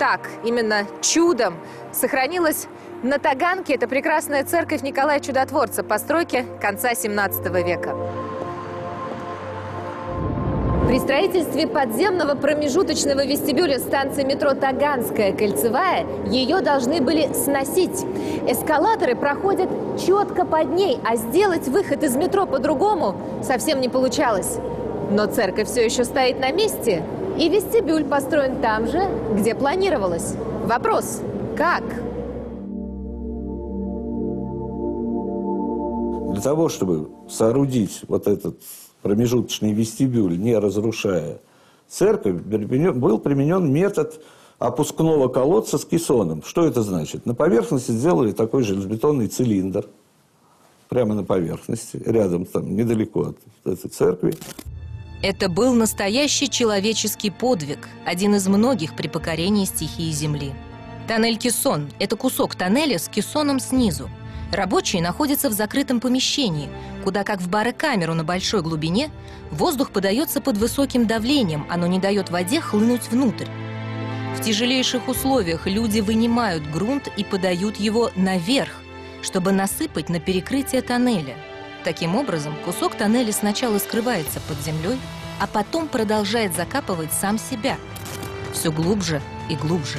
так, именно чудом, сохранилась на Таганке. Это прекрасная церковь Николая Чудотворца постройки конца 17 века. При строительстве подземного промежуточного вестибюля станции метро Таганская кольцевая ее должны были сносить. Эскалаторы проходят четко под ней, а сделать выход из метро по-другому совсем не получалось. Но церковь все еще стоит на месте, и вестибюль построен там же, где планировалось. Вопрос – как? Для того, чтобы соорудить вот этот промежуточный вестибюль, не разрушая церковь, был применен метод опускного колодца с кессоном. Что это значит? На поверхности сделали такой железобетонный цилиндр, прямо на поверхности, рядом, там, недалеко от этой церкви. Это был настоящий человеческий подвиг, один из многих при покорении стихии Земли. Тоннель Кессон – это кусок тоннеля с кессоном снизу. Рабочие находятся в закрытом помещении, куда, как в барокамеру на большой глубине, воздух подается под высоким давлением, оно не дает воде хлынуть внутрь. В тяжелейших условиях люди вынимают грунт и подают его наверх, чтобы насыпать на перекрытие тоннеля. Таким образом, кусок тоннеля сначала скрывается под землей, а потом продолжает закапывать сам себя. Все глубже и глубже.